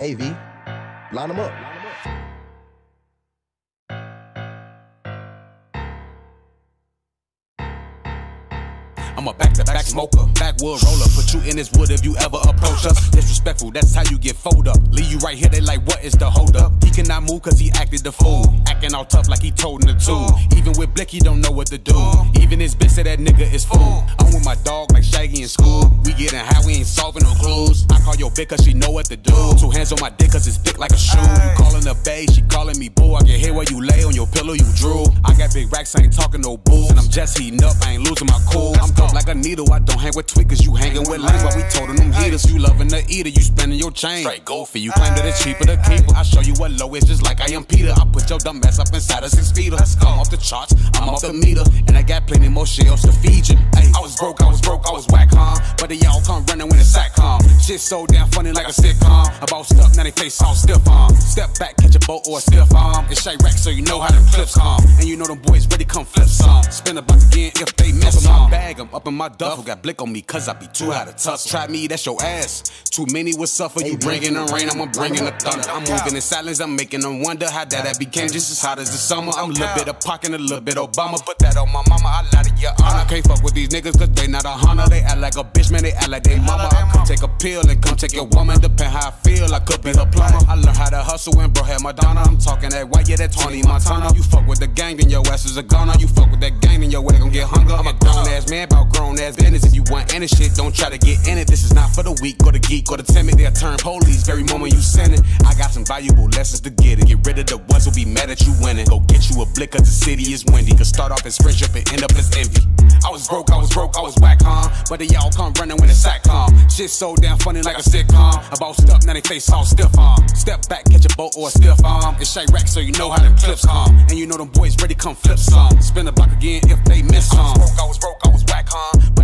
AV, line them up. I'm a back to back smoker, backwood roller. Put you in this wood if you ever approach us. Disrespectful, that's how you get fold up. Leave you right here, they like, what is the hold up? He cannot move cause he acted the fool. Acting all tough like he told the two. Even with Blick, he don't know what to do. Even his bitch said that nigga is fool. I'm my dog like Shaggy in school. We getting high, we ain't solving no clues. I call your bitch cause she know what to do. Two hands on my dick cause it's thick like a shoe. You calling her bae, she calling me boo. I can hear where you lay on your pillow, you drool. I got big racks, I ain't talking no bull. And I'm just heating up, I ain't losing my cool. I'm dope like a needle, I don't hang with tweakers. You hanging with lanes while we told them heaters. You loving the eater, you spending your chain. Straight go for you, claim that it's cheaper to keep it. I show you what low is just like I am Peter. I put your dumb ass up inside a six feeder. I'm off the charts, I'm off the meter. And I got plenty more shells to feed you. Ay, I was broke, I was broke, I was whack, huh? But they all come running when it's sack, huh? Shit so damn funny like a sitcom. About stuck, now they face all stiff, huh? Step back, catch a boat or a stiff arm. It's Shay Rack, so you know how them clips come. And you know them boys ready come flip some. Spin a buck again if they miss some. Bag 'em up in my duffel, got blick on me cause I be too hot to tussle. Try me, that's your ass. Too many will suffer. You bringing the rain, I'ma bringing the thunder. I'm moving in silence, I'm making them wonder how that, that became just as hot as the summer. I'm a little bit of pocket, a little bit Obama. Put that on my mama, I lie to honor. Can't fuck with these niggas cause they not a hunter. They act like a bitch, man, they act like they mama. I could take a pill and come take your woman. Depend how I feel, I could be her plumber. I learned how to hustle when bro had Madonna. I'm talking that white, yeah, that Tony Montana. You fuck with the gang, then your ass is a gunner. You fuck with that gang, then your way gon' get hung up. Man, about grown ass business. If you want any shit, don't try to get in it. This is not for the weak or the geek or the timid. They'll turn police very moment you send it. I got some valuable lessons to get it. Get rid of the ones who be mad at you winning. Go get you a blick cause the city is windy. Could start off as friendship and end up as envy. I was broke, I was broke, I was whack, huh? But they all come running when it's sack, huh? Shit so damn funny like a sitcom. About stuck, now they face all stiff, huh? Step back, catch a boat or a stiff arm. It's Shay Rack, so you know how them clips come. And you know them boys ready come flip some. Spin the block again if they miss some. I was broke, I was broke, I was whack,